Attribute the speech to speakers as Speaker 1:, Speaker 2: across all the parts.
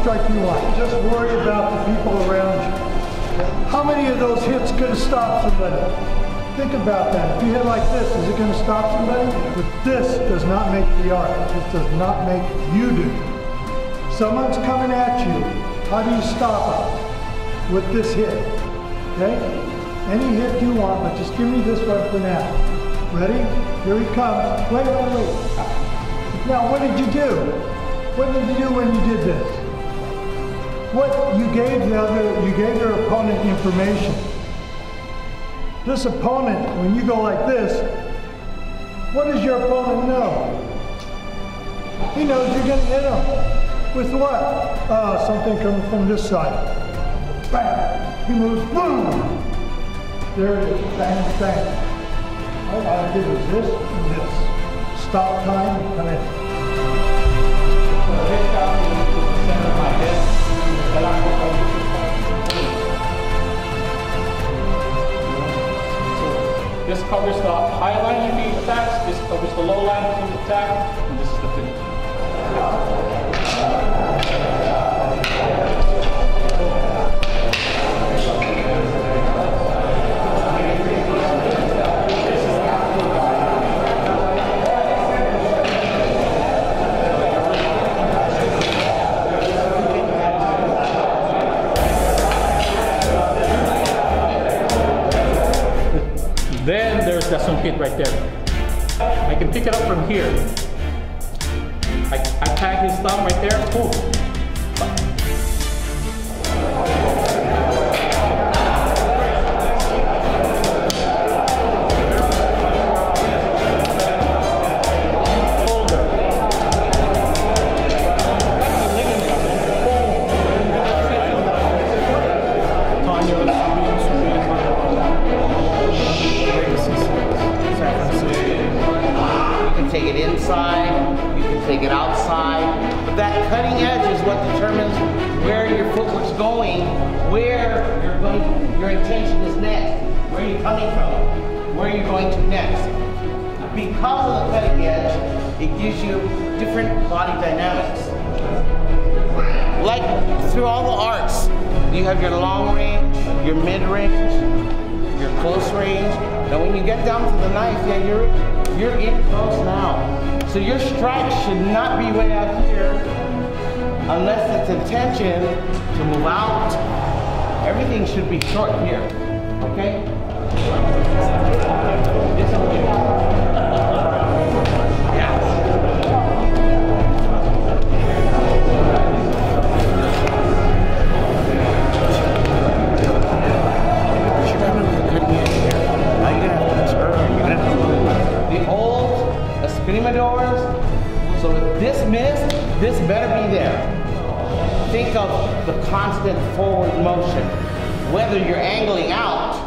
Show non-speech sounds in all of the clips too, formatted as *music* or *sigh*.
Speaker 1: strike you want. Just worry about the people around you. How many of those hits could have stopped somebody? Think about that. If you hit like this, is it going to stop somebody? But this does not make the art. This does not make you do. Someone's coming at you. How do you stop them? With this hit. Okay? Any hit you want, but just give me this one for now. Ready? Here he comes. Wait, wait, wait. Now, what did you do? What did you do when you did this? What you gave the other, you gave your opponent information. This opponent, when you go like this, what does your opponent know? He knows you're going to hit him. With what? Uh, something coming from this side. Bang! He moves, boom! There it is, bang, bang. All I did was this and this. Stop time.
Speaker 2: So this covers the high the attacks, this covers the low of attack, pit right there. I can pick it up from here. I, I tag his thumb right there. Boom.
Speaker 3: It gives you different body dynamics. Like through all the arts, you have your long range, your mid range, your close range. And when you get down to the knife, yeah, you're you're in close now. So your strike should not be way out here unless it's intention to move out. Everything should be short here. Okay? Constant forward motion. Whether you're angling out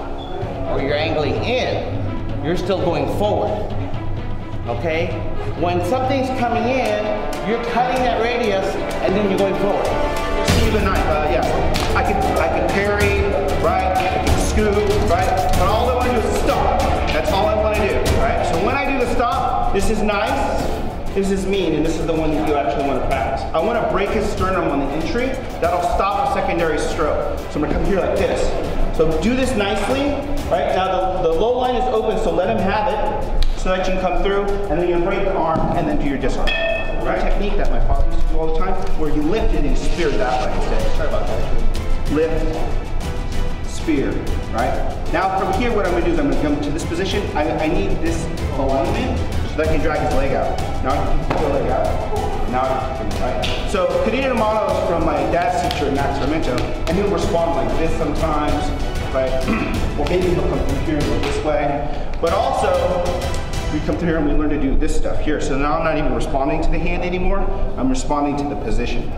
Speaker 3: or you're angling in, you're still going forward. Okay? When something's coming in, you're cutting that radius and then you're going forward.
Speaker 4: And I, uh, yeah, I can, I can parry, right? I can scoop, right? But all I want to do is stop. That's all I want to do, right? So when I do the stop, this is nice, this is mean, and this is the one that you actually want to practice. I want to break his sternum on the entry. That'll stop a secondary stroke. So I'm going to come here like this. So do this nicely, right? Now the, the low line is open, so let him have it so that you can come through, and then you break the arm, and then do your disarm. Right? Technique that my father used to do all the time, where you lift it and spear that way instead. Sorry about that. Lift, spear, right? Now from here, what I'm gonna do is I'm gonna come to this position. I, I need this alignment so that can drag his leg out. Now I can keep the leg out. Now I can, right? So Cadena de Mano is from my dad's teacher, Max Sarmiento, and he'll respond like this sometimes, right? *clears throat* or maybe he'll come from here and go this way. But also, we come through here and we learn to do this stuff here. So now I'm not even responding to the hand anymore. I'm responding to the position.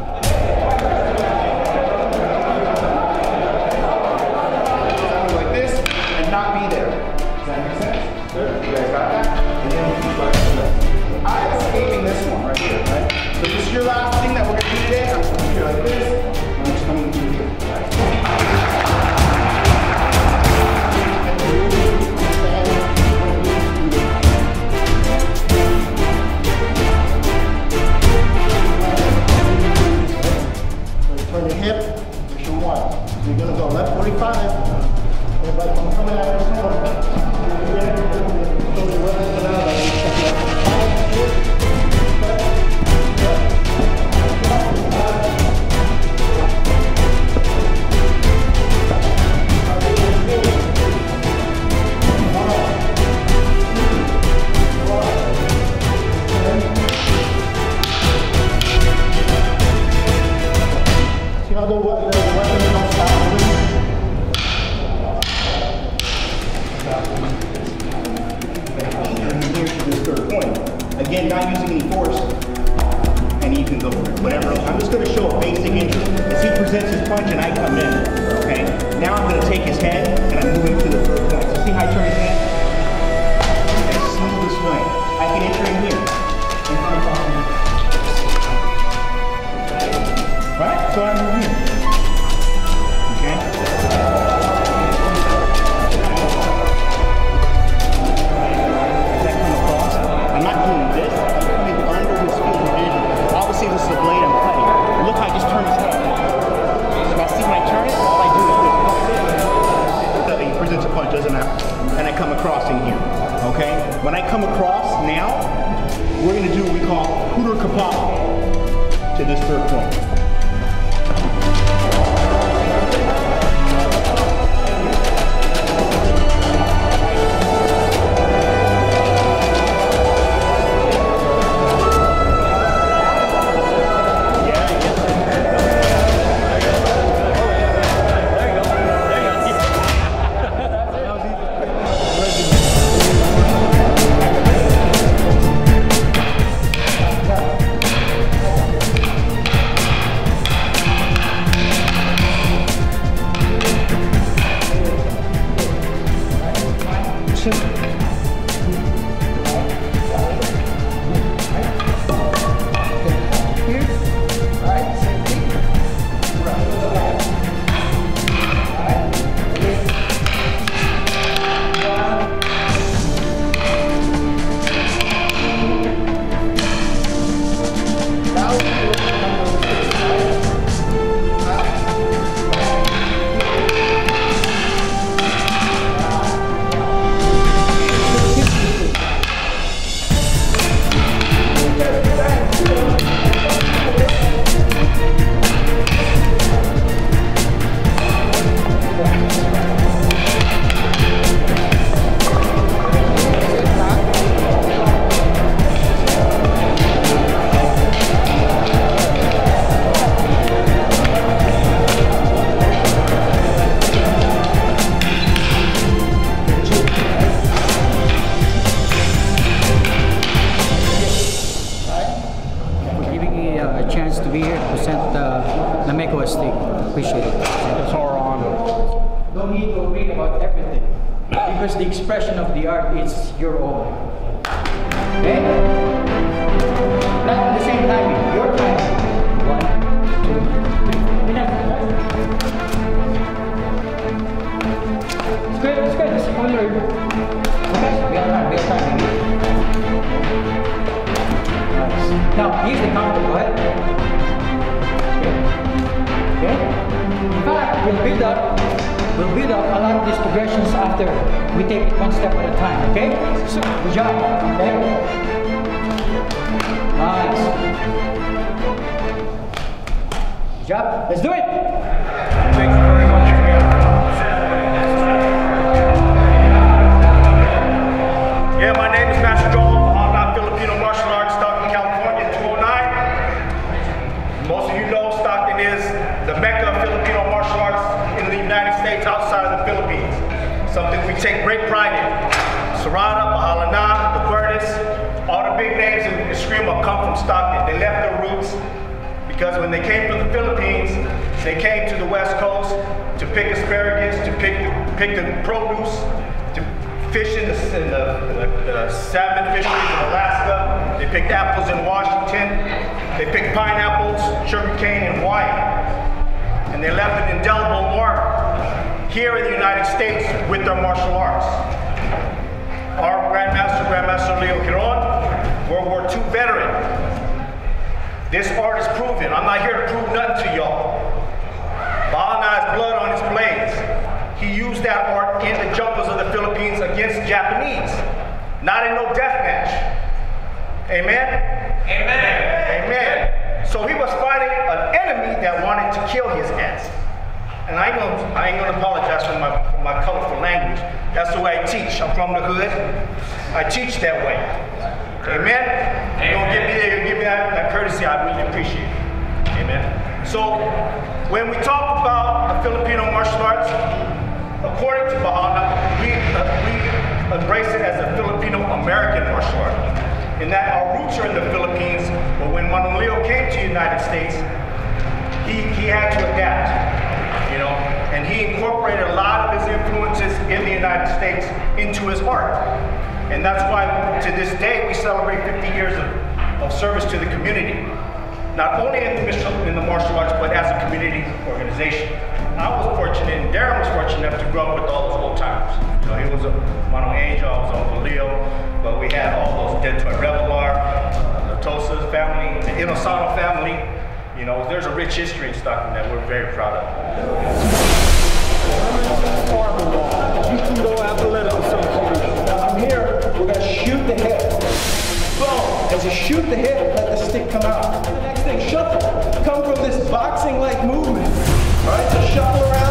Speaker 4: basic injury. As he presents his punch and I come in, okay? Now I'm gonna take his head and I'm moving
Speaker 5: Job. Okay? Nice. Good job. Let's do it.
Speaker 2: Thank you very much.
Speaker 4: Yeah, my name is Master Joel. I'm not Filipino martial arts, Stockton, California, 209. Most of you know Stockton is the mecca of Filipino martial arts in the United States outside of the Philippines. Something we take great pride in. Serrada, Mahalana, the Curtis, all the big names in Eskrima come from Stockton. They left their roots because when they came from the Philippines, they came to the West Coast to pick asparagus, to pick pick the produce, to fish in the, in the, the, the salmon fisheries in Alaska. They picked apples in Washington. They picked pineapples, sugarcane in Hawaii. And they left an indelible mark here in the United States with their martial arts. Our Grandmaster, Grandmaster Leo Giron, World War II veteran. This art is proven. I'm not here to prove nothing to y'all. Bahala Na has blood on his blades. He used that art in the jungles of the Philippines against Japanese, not in no death match. Amen? Amen. Amen. So he was fighting an enemy that wanted to kill his ass. And I ain't gonna, I ain't gonna apologize for my, for my colorful language. That's the way I teach. I'm from the hood. I teach that way. Amen? You don't give me, you give me that, that courtesy, I really appreciate it. Amen. So, when we talk about the Filipino martial arts, according to Bahala Na, we, uh, we embrace it as a Filipino American martial art. In that our roots are in the Philippines, but when Manong Leo came to the United States, he, he had to adapt. He incorporated a lot of his influences in the United States into his art. And that's why to this day we celebrate 50 years of, of service to the community. Not only in the, in the martial arts, but as a community organization. I was fortunate, and Darren was fortunate enough to grow up with all those old timers. You know, he was a Manong Angel, I was Uncle Leo, but we had all those Toy Revillar, uh, the Latosa's family, the Inosanto family. You know, there's a rich history in Stockton that we're very proud of.
Speaker 6: Shoot the hip. Boom! As you shoot the hip, let the stick come out. The next thing, shuffle. Come from this boxing-like movement. Alright, so shuffle around.